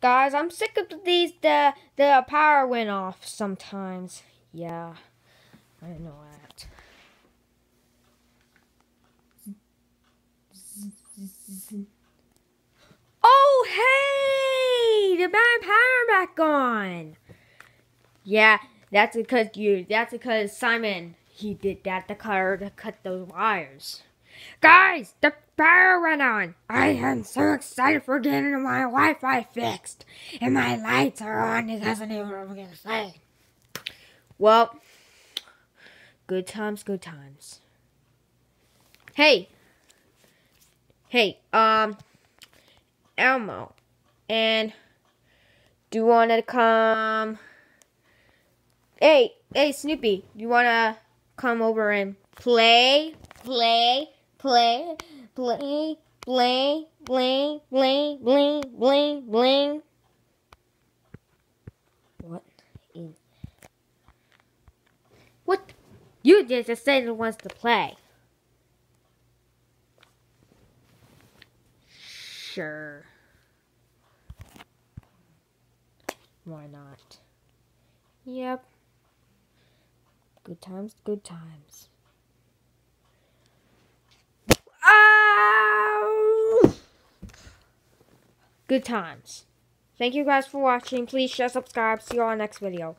Guys, I'm sick of these, the, the power went off sometimes. Yeah, I know that. Oh, hey! The bad power back on. Yeah, that's because you, that's because Simon, he did that to cut, to cut those wires. Guys, the power went on. I am so excited for getting my Wi-Fi fixed. And my lights are on because I knew what I'm going to say. Well, good times, good times. Hey. Hey, um, Elmo. And do you want to come... Hey, hey, Snoopy, do you want to come over and play, play, play, play, play, play, play, bling, bling, bling. What in? What? You just said it wants to play. Sure. Why not? Yep. Good times, good times. Good times. Thank you guys for watching. Please share, subscribe. See you on next video.